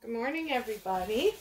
Good morning, everybody.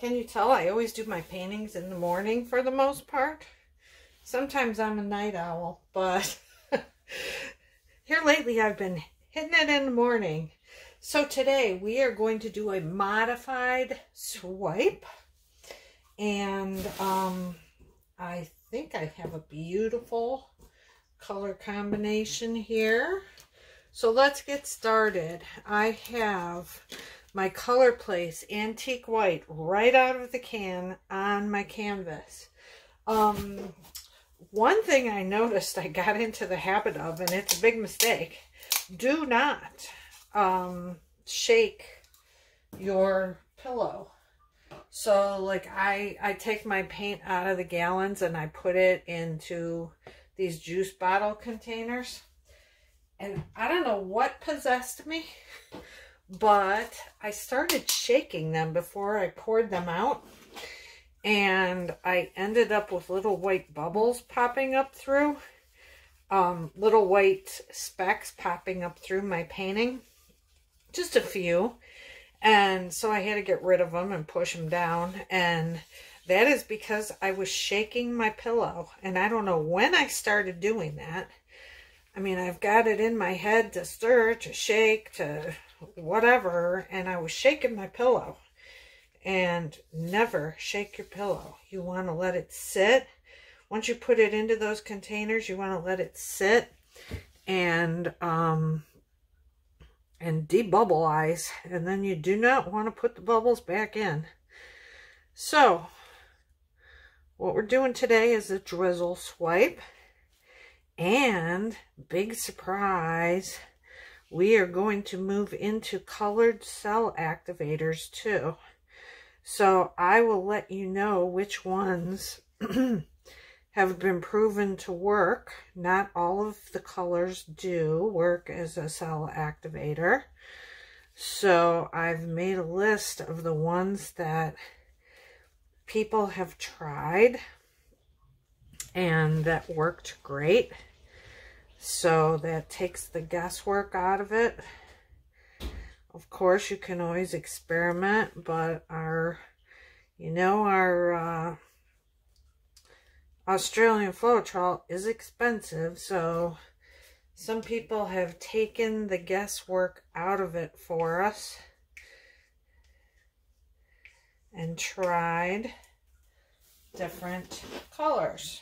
Can you tell I always do my paintings in the morning for the most part? Sometimes I'm a night owl, but here lately I've been hitting it in the morning. So today we are going to do a modified swipe. And um, I think I have a beautiful color combination here. So let's get started. I have my Color Place Antique White right out of the can on my canvas. Um, one thing I noticed I got into the habit of, and it's a big mistake, do not um, shake your pillow. So like I, I take my paint out of the gallons and I put it into these juice bottle containers and I don't know what possessed me, but I started shaking them before I poured them out. And I ended up with little white bubbles popping up through. Um, little white specks popping up through my painting. Just a few. And so I had to get rid of them and push them down. And that is because I was shaking my pillow. And I don't know when I started doing that. I mean, I've got it in my head to stir, to shake, to whatever, and I was shaking my pillow. And never shake your pillow. You want to let it sit. Once you put it into those containers, you want to let it sit and um, and debubbleize. And then you do not want to put the bubbles back in. So, what we're doing today is a drizzle swipe. And big surprise, we are going to move into colored cell activators too. So I will let you know which ones have been proven to work. Not all of the colors do work as a cell activator. So I've made a list of the ones that people have tried and that worked great. So that takes the guesswork out of it. Of course, you can always experiment, but our, you know, our uh, Australian Floetrol is expensive, so some people have taken the guesswork out of it for us and tried different colors.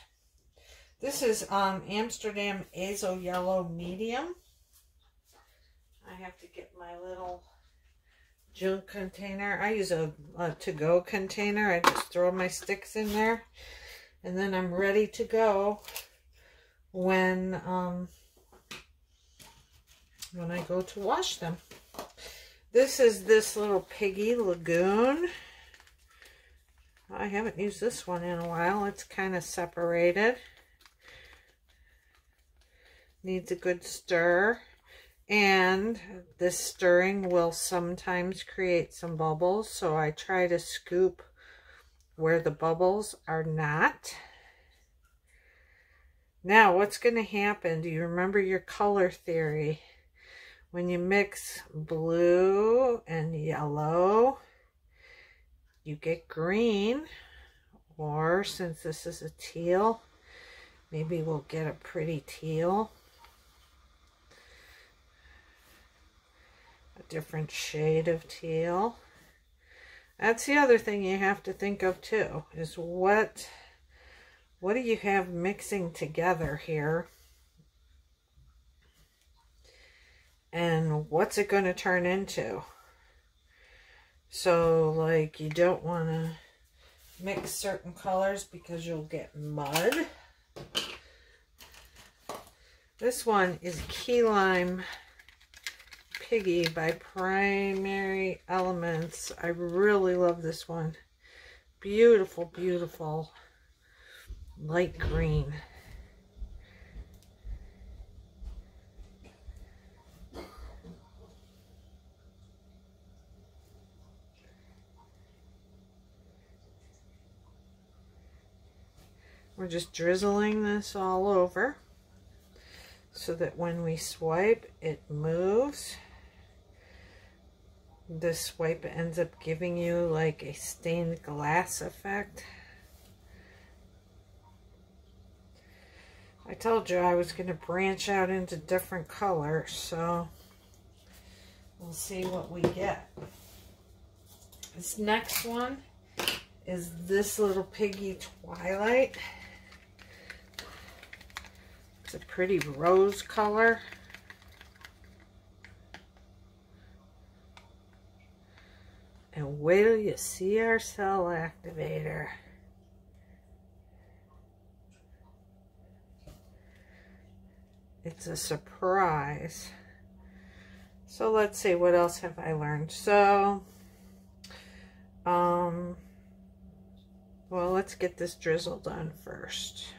This is um, Amsterdam Azo Yellow Medium. I have to get my little junk container. I use a, a to-go container. I just throw my sticks in there. And then I'm ready to go when um, when I go to wash them. This is this little Piggy Lagoon. I haven't used this one in a while. It's kind of separated. Needs a good stir. And this stirring will sometimes create some bubbles. So I try to scoop where the bubbles are not. Now, what's going to happen? Do you remember your color theory? When you mix blue and yellow, you get green. Or since this is a teal, maybe we'll get a pretty teal. Different shade of teal. That's the other thing you have to think of too, is what, what do you have mixing together here? And what's it going to turn into? So, like, you don't want to mix certain colors because you'll get mud. This one is key lime Piggy by Primary Elements. I really love this one. Beautiful, beautiful light green. We're just drizzling this all over so that when we swipe, it moves. This wipe ends up giving you like a stained glass effect. I told you I was going to branch out into different colors, so we'll see what we get. This next one is this little piggy Twilight. It's a pretty rose color. And wait till you see our cell activator. It's a surprise. So let's see, what else have I learned? So, um, well, let's get this drizzle done first.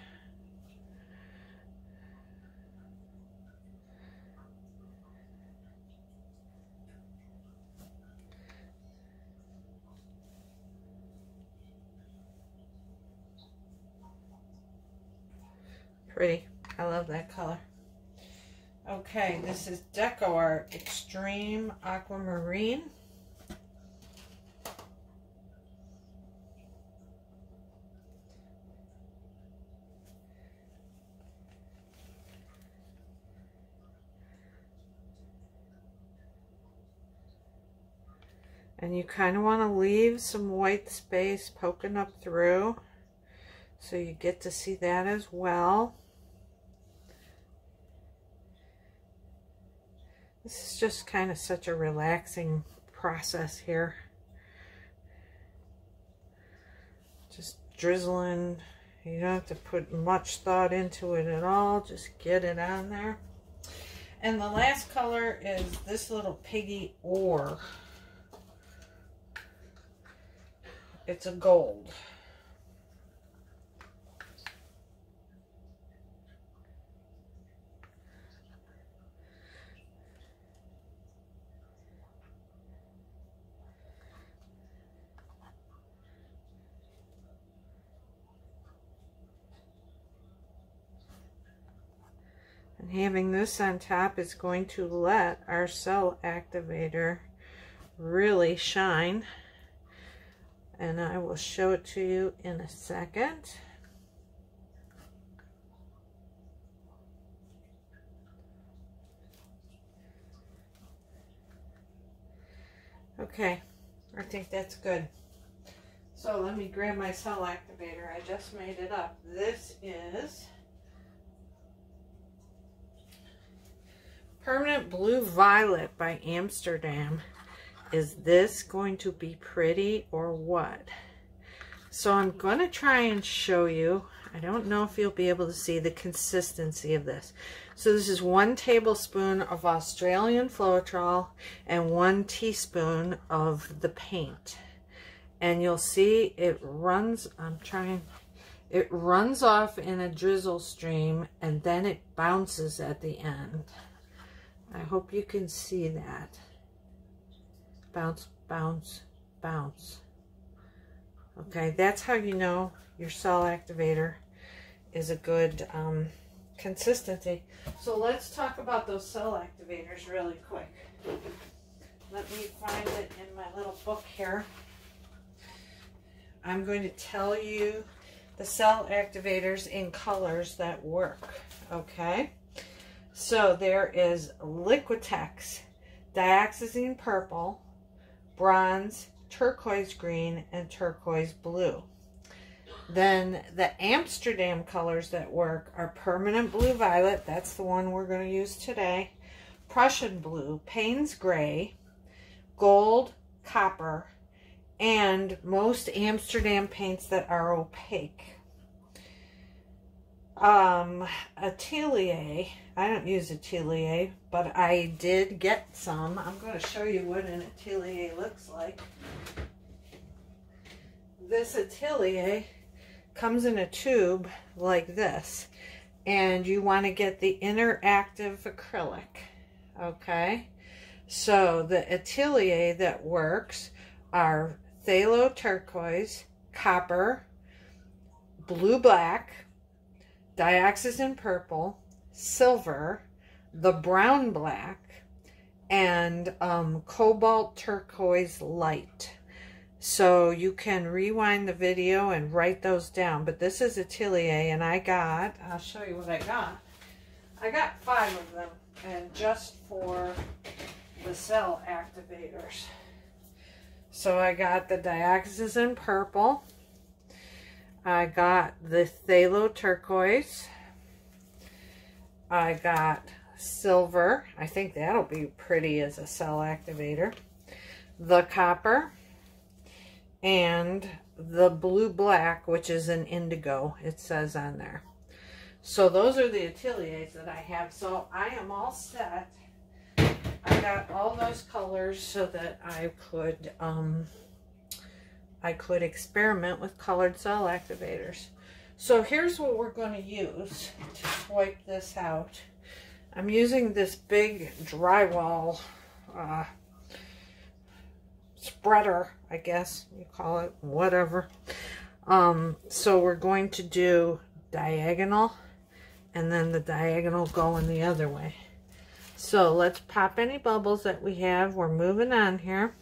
Pretty. I love that color. Okay, this is DecoArt Extreme Aquamarine. And you kind of want to leave some white space poking up through. So you get to see that as well. This is just kind of such a relaxing process here. Just drizzling. You don't have to put much thought into it at all. Just get it on there. And the last color is this little piggy ore. It's a gold. Having this on top is going to let our cell activator really shine and I will show it to you in a second. Okay, I think that's good. So let me grab my cell activator. I just made it up. This is Permanent Blue Violet by Amsterdam is this going to be pretty or what? So I'm going to try and show you. I don't know if you'll be able to see the consistency of this. So this is one tablespoon of Australian Floetrol and one teaspoon of the paint. And you'll see it runs, I'm trying, it runs off in a drizzle stream and then it bounces at the end. I hope you can see that bounce, bounce, bounce. Okay, that's how you know your cell activator is a good um, consistency. So let's talk about those cell activators really quick. Let me find it in my little book here. I'm going to tell you the cell activators in colors that work, okay? So there is Liquitex Dioxazine Purple, bronze, turquoise green, and turquoise blue. Then the Amsterdam colors that work are permanent blue violet. That's the one we're going to use today. Prussian blue, Payne's gray, gold, copper, and most Amsterdam paints that are opaque. Um, Atelier, I don't use Atelier, but I did get some. I'm going to show you what an Atelier looks like. This Atelier comes in a tube like this, and you want to get the interactive acrylic, okay? So the Atelier that works are phthalo turquoise, copper, blue black, dioxazine purple, silver, the brown black, and um, cobalt turquoise light. So you can rewind the video and write those down. But this is Atelier and I got, I'll show you what I got. I got five of them and just for the cell activators. So I got the dioxazine purple. I got the Phthalo turquoise. I got silver. I think that'll be pretty as a cell activator. The copper. And the blue black, which is an indigo, it says on there. So those are the ateliers that I have. So I am all set. I got all those colors so that I could um, I could experiment with colored cell activators. So here's what we're going to use to swipe this out. I'm using this big drywall uh, spreader, I guess you call it, whatever. Um, so we're going to do diagonal and then the diagonal going the other way. So let's pop any bubbles that we have. We're moving on here.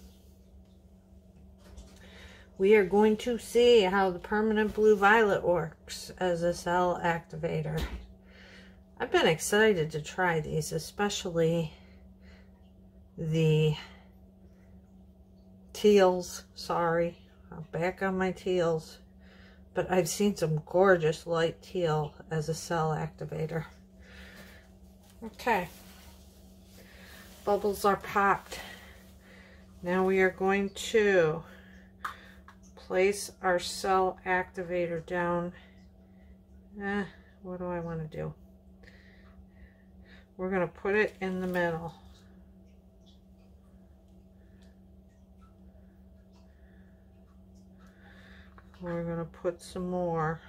We are going to see how the permanent blue violet works as a cell activator. I've been excited to try these, especially the teals. Sorry, I'm back on my teals. But I've seen some gorgeous light teal as a cell activator. Okay. Bubbles are popped. Now we are going to place our cell activator down. Eh, what do I want to do? We're going to put it in the middle. We're going to put some more.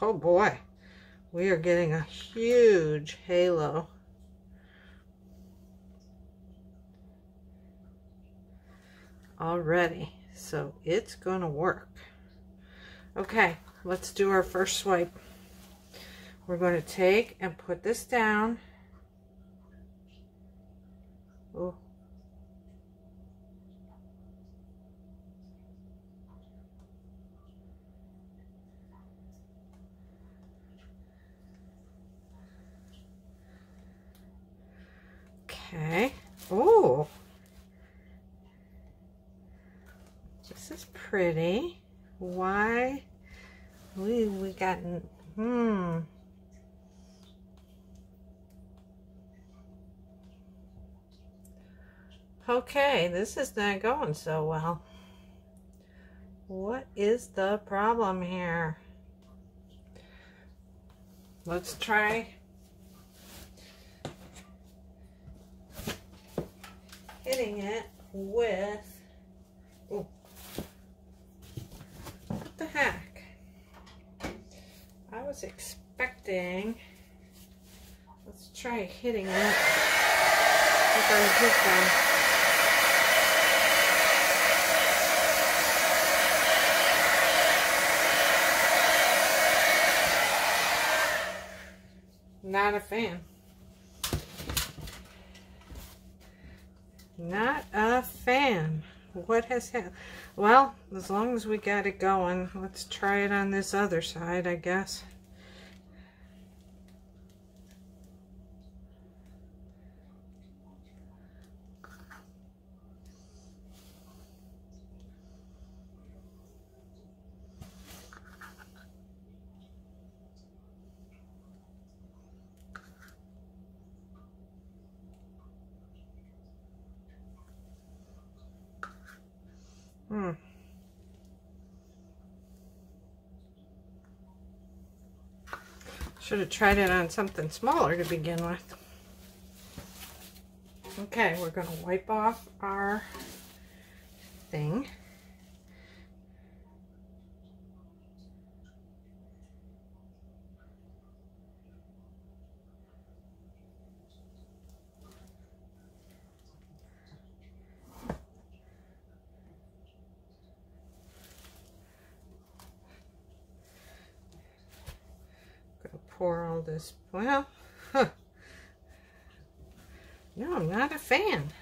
Oh boy, we are getting a huge halo. Already. So it's going to work. Okay, let's do our first swipe. We're going to take and put this down. Oh. Okay. Oh. This is pretty. Why? We, we got, hmm. Okay, this is not going so well. What is the problem here? Let's try hitting it with the heck? I was expecting, let's try hitting it with our hook Not a fan. Not a fan. What has happened? Well, as long as we got it going, let's try it on this other side, I guess. Hmm. Should have tried it on something smaller to begin with. Okay, we're going to wipe off our thing. Pour all this, well, huh. no, I'm not a fan.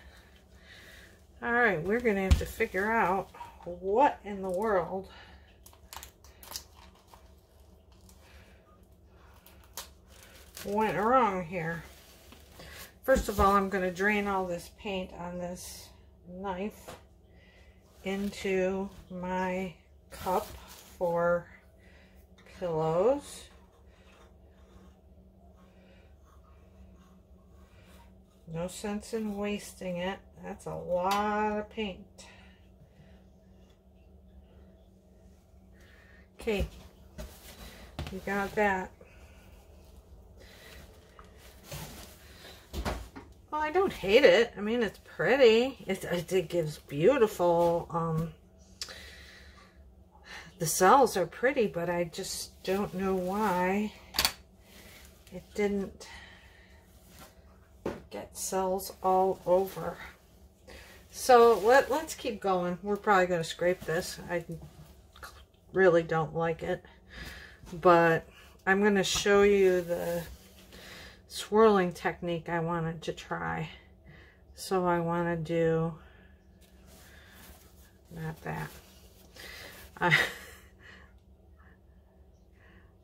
All right, we're going to have to figure out what in the world went wrong here. First of all, I'm going to drain all this paint on this knife into my cup for pillows. No sense in wasting it. That's a lot of paint. Okay, you got that. Well, I don't hate it. I mean, it's pretty. It, it gives beautiful, um, the cells are pretty, but I just don't know why it didn't get cells all over. So let, let's keep going. We're probably going to scrape this. I really don't like it. But I'm going to show you the swirling technique I wanted to try. So I want to do, not that. I,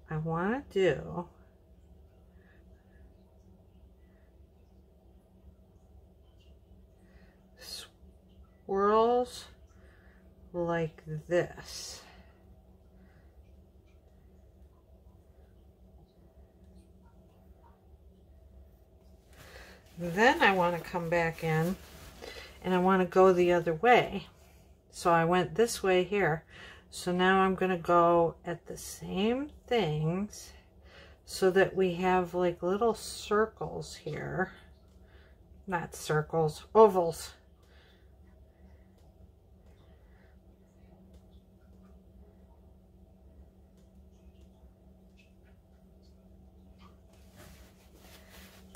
I want to do swirls like this. Then I want to come back in and I want to go the other way. So I went this way here. So now I'm going to go at the same things so that we have like little circles here. Not circles, ovals.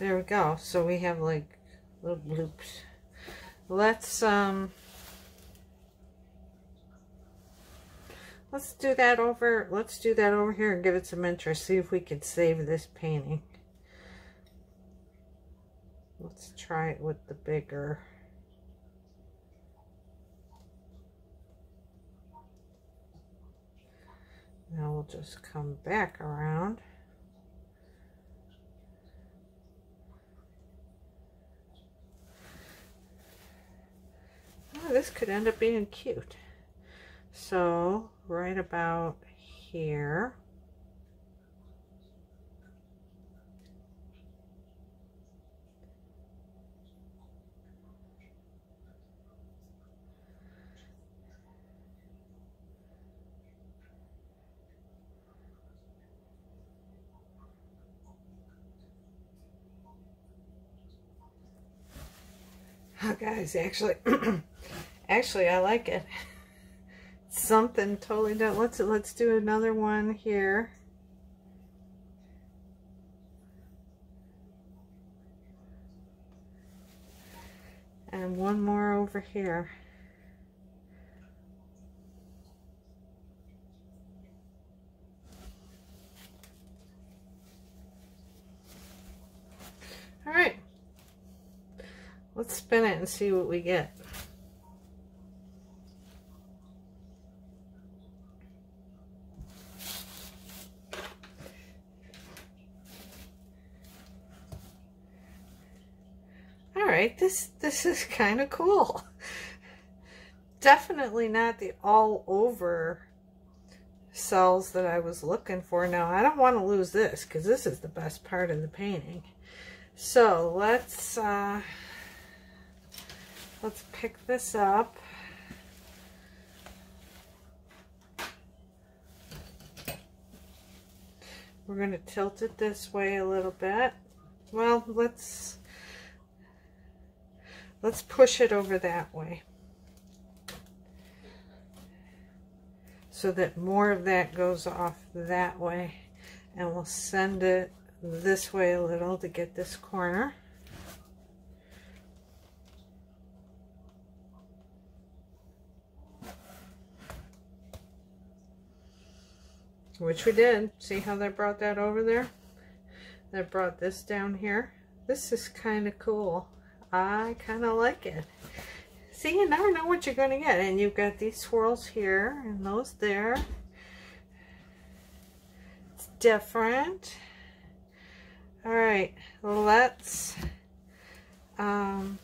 There we go. So we have like little loops. Let's um let's do that over let's do that over here and give it some interest. See if we could save this painting. Let's try it with the bigger Now we'll just come back around. This could end up being cute. So right about here. Oh, guys, actually, Actually, I like it. Something totally different. Let's let's do another one here. And one more over here. All right. Let's spin it and see what we get. right, this, this is kind of cool. Definitely not the all over cells that I was looking for. Now, I don't want to lose this because this is the best part of the painting. So let's, uh, let's pick this up. We're going to tilt it this way a little bit. Well, let's Let's push it over that way. So that more of that goes off that way. And we'll send it this way a little to get this corner. Which we did. See how they brought that over there? that brought this down here. This is kind of cool. I kind of like it. See, you never know what you're going to get. And you've got these swirls here and those there. It's different. All right, let's, um,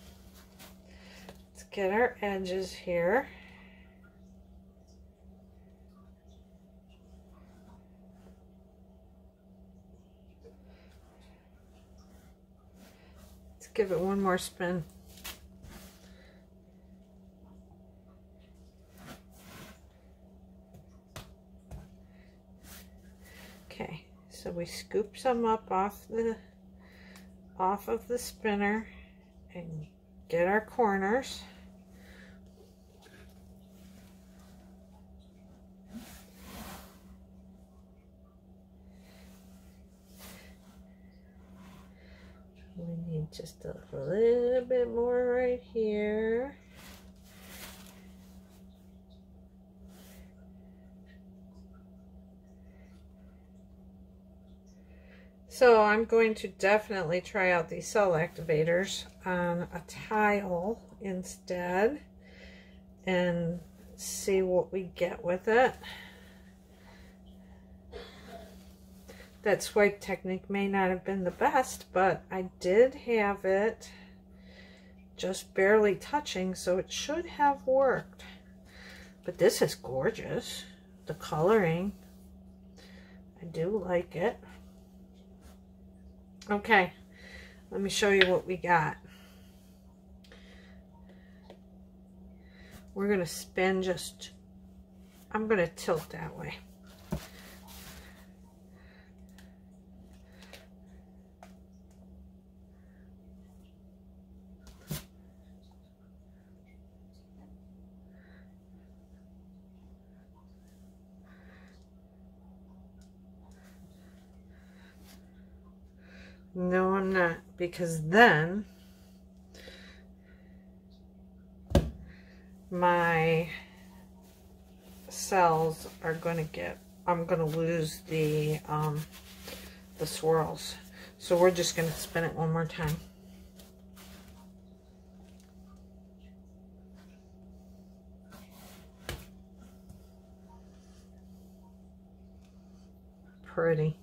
let's get our edges here. Give it one more spin. Okay, so we scoop some up off the off of the spinner and get our corners. We need just a little bit more right here. So I'm going to definitely try out these cell activators on a tile instead and see what we get with it. That swipe technique may not have been the best, but I did have it just barely touching, so it should have worked. But this is gorgeous. The coloring, I do like it. Okay, let me show you what we got. We're going to spin just, I'm going to tilt that way. No, I'm not. Because then my cells are going to get, I'm going to lose the, um, the swirls. So we're just going to spin it one more time. Pretty.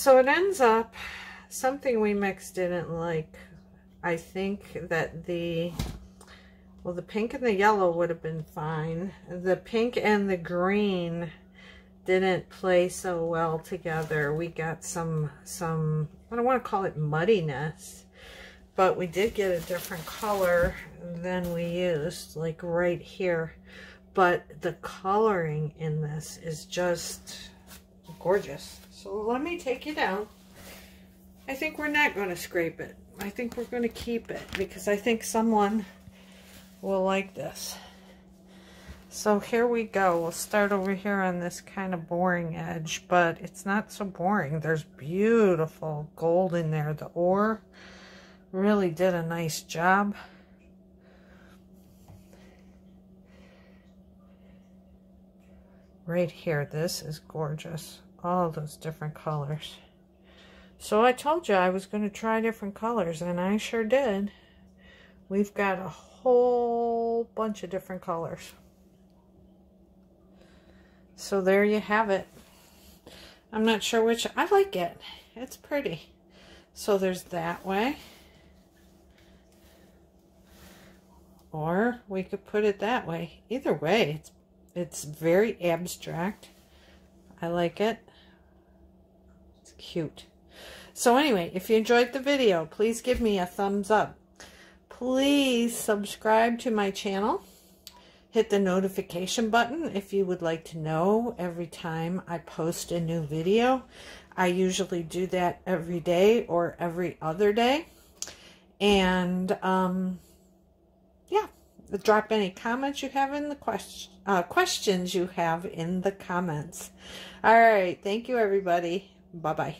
So it ends up, something we mixed didn't like. I think that the, well, the pink and the yellow would have been fine. The pink and the green didn't play so well together. We got some, some, I don't want to call it muddiness, but we did get a different color than we used, like right here. But the coloring in this is just gorgeous. So let me take you down. I think we're not going to scrape it. I think we're going to keep it because I think someone will like this. So here we go. We'll start over here on this kind of boring edge, but it's not so boring. There's beautiful gold in there. The ore really did a nice job. Right here, this is gorgeous all those different colors. So I told you I was going to try different colors, and I sure did. We've got a whole bunch of different colors. So there you have it. I'm not sure which. I like it. It's pretty. So there's that way. Or we could put it that way. Either way, it's it's very abstract. I like it cute. So anyway, if you enjoyed the video, please give me a thumbs up. Please subscribe to my channel. Hit the notification button if you would like to know every time I post a new video. I usually do that every day or every other day. And, um, yeah, drop any comments you have in the question, uh, questions you have in the comments. All right. Thank you, everybody. Bye bye.